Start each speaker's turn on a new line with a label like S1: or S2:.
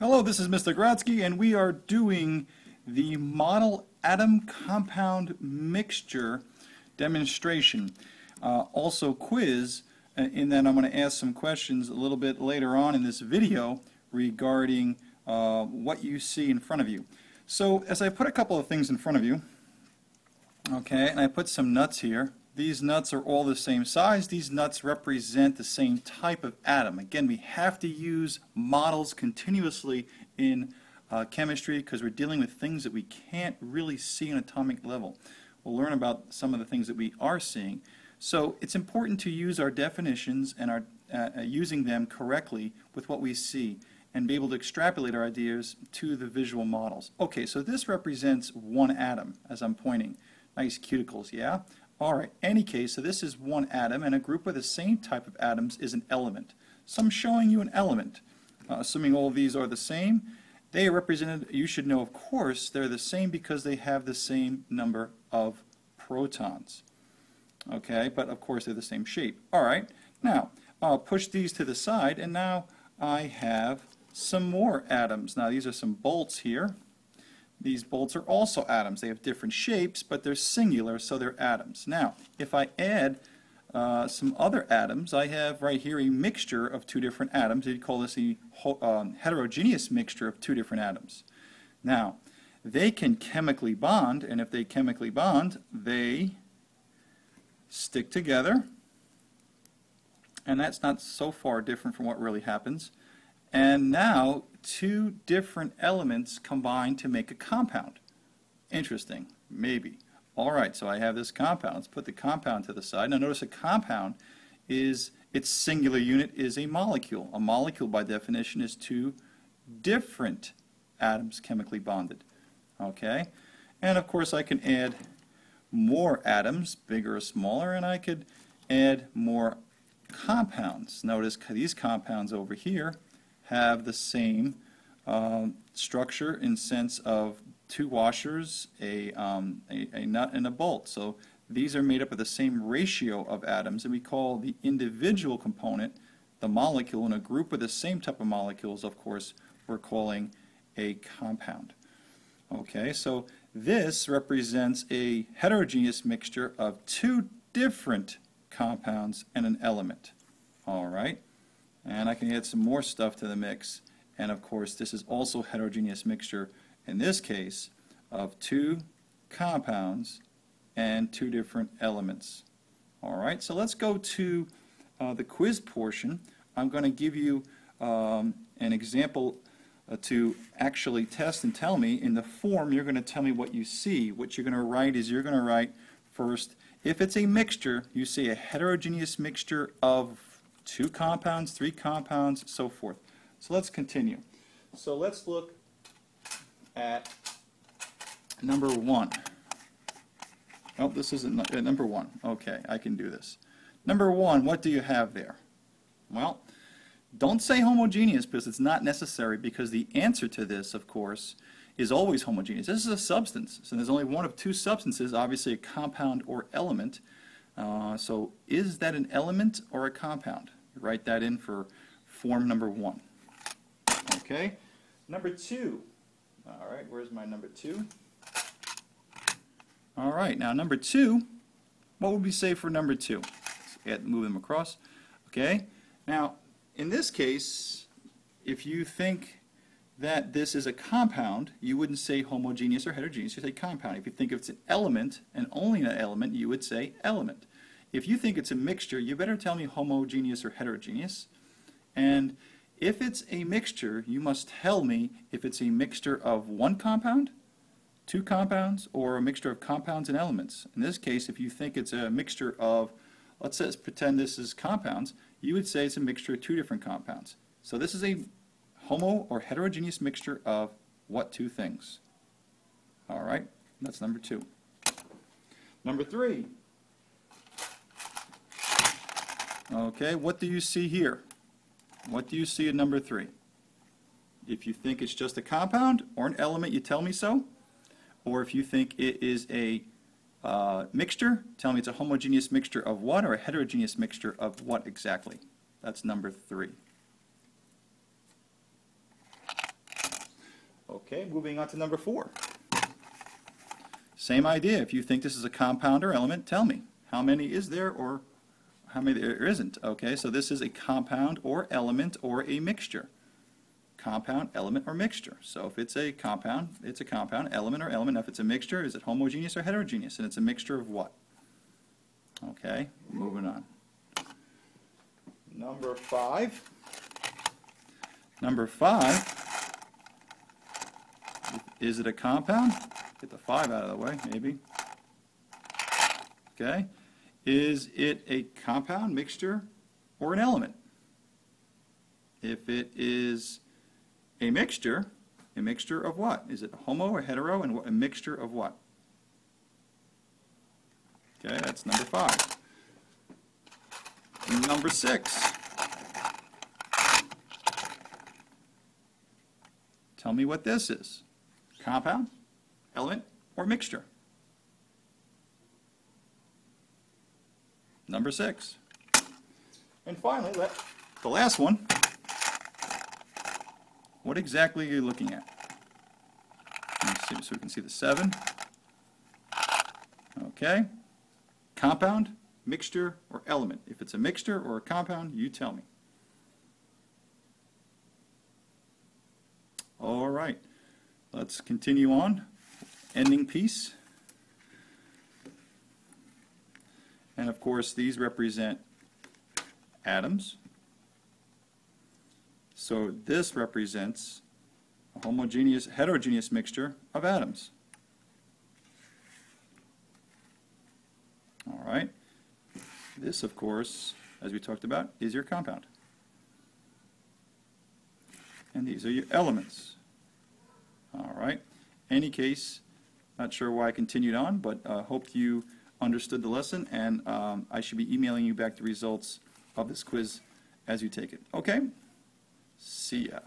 S1: Hello, this is Mr. Grodski, and we are doing the model atom compound mixture demonstration. Uh, also quiz, and then I'm going to ask some questions a little bit later on in this video regarding uh, what you see in front of you. So as I put a couple of things in front of you, okay, and I put some nuts here, these nuts are all the same size. These nuts represent the same type of atom. Again, we have to use models continuously in uh, chemistry because we're dealing with things that we can't really see on atomic level. We'll learn about some of the things that we are seeing. So it's important to use our definitions and our uh, uh using them correctly with what we see and be able to extrapolate our ideas to the visual models. Okay, so this represents one atom as I'm pointing. Nice cuticles, yeah? All right, any case, so this is one atom, and a group of the same type of atoms is an element. So I'm showing you an element. Uh, assuming all of these are the same, they are represented, you should know, of course, they're the same because they have the same number of protons. Okay, but of course they're the same shape. All right, now I'll push these to the side, and now I have some more atoms. Now these are some bolts here. These bolts are also atoms. They have different shapes, but they're singular, so they're atoms. Now, if I add uh, some other atoms, I have right here a mixture of two different atoms. You'd call this a um, heterogeneous mixture of two different atoms. Now, they can chemically bond, and if they chemically bond, they stick together. And that's not so far different from what really happens. And now two different elements combine to make a compound. Interesting, maybe. All right, so I have this compound. Let's put the compound to the side. Now notice a compound is, its singular unit is a molecule. A molecule by definition is two different atoms chemically bonded. Okay, and of course I can add more atoms, bigger or smaller, and I could add more compounds. Notice these compounds over here have the same um, structure in sense of two washers, a, um, a, a, nut, and a bolt. So these are made up of the same ratio of atoms, and we call the individual component the molecule, and a group of the same type of molecules, of course, we're calling a compound. Okay, so this represents a heterogeneous mixture of two different compounds and an element. All right. And I can add some more stuff to the mix. And of course, this is also heterogeneous mixture, in this case, of two compounds and two different elements. All right, so let's go to uh, the quiz portion. I'm going to give you um, an example uh, to actually test and tell me. In the form, you're going to tell me what you see. What you're going to write is you're going to write first, if it's a mixture, you say a heterogeneous mixture of two compounds, three compounds, so forth. So let's continue. So let's look at number one. Oh, this isn't uh, number one. Okay, I can do this. Number one, what do you have there? Well, don't say homogeneous because it's not necessary because the answer to this, of course, is always homogeneous. This is a substance, so there's only one of two substances, obviously a compound or element. Uh, so is that an element or a compound? Write that in for form number one. Okay, number two. All right, where's my number two? All right, now number two, what would we say for number two? Let's move them across. Okay, now in this case, if you think that this is a compound, you wouldn't say homogeneous or heterogeneous, you'd say compound. If you think it's an element and only an element, you would say element. If you think it's a mixture, you better tell me homogeneous or heterogeneous. And if it's a mixture, you must tell me if it's a mixture of one compound, two compounds, or a mixture of compounds and elements. In this case, if you think it's a mixture of, let's say, pretend this is compounds, you would say it's a mixture of two different compounds. So this is a homo or heterogeneous mixture of what two things? All right, that's number two. Number three, Okay, what do you see here? What do you see in number three? If you think it's just a compound or an element, you tell me so. Or if you think it is a uh, mixture, tell me it's a homogeneous mixture of what or a heterogeneous mixture of what exactly. That's number three. Okay, moving on to number four. Same idea. If you think this is a compound or element, tell me. How many is there or how many there isn't? Okay, so this is a compound or element or a mixture. Compound, element, or mixture. So if it's a compound, it's a compound, element, or element. If it's a mixture, is it homogeneous or heterogeneous? And it's a mixture of what? Okay, moving on. Number five. Number five. Is it a compound? Get the five out of the way, maybe. Okay. Is it a compound, mixture, or an element? If it is a mixture, a mixture of what? Is it homo or hetero, and a mixture of what? Okay, that's number five. Number six. Tell me what this is. Compound, element, or mixture? Number six. And finally, let, the last one. What exactly are you looking at? Let me see, so we can see the seven. Okay. Compound, mixture, or element. If it's a mixture or a compound, you tell me. All right. Let's continue on. Ending piece. And of course, these represent atoms. So this represents a homogeneous, heterogeneous mixture of atoms. All right. This, of course, as we talked about, is your compound. And these are your elements. All right. Any case, not sure why I continued on, but uh, hope you understood the lesson, and um, I should be emailing you back the results of this quiz as you take it. Okay? See ya.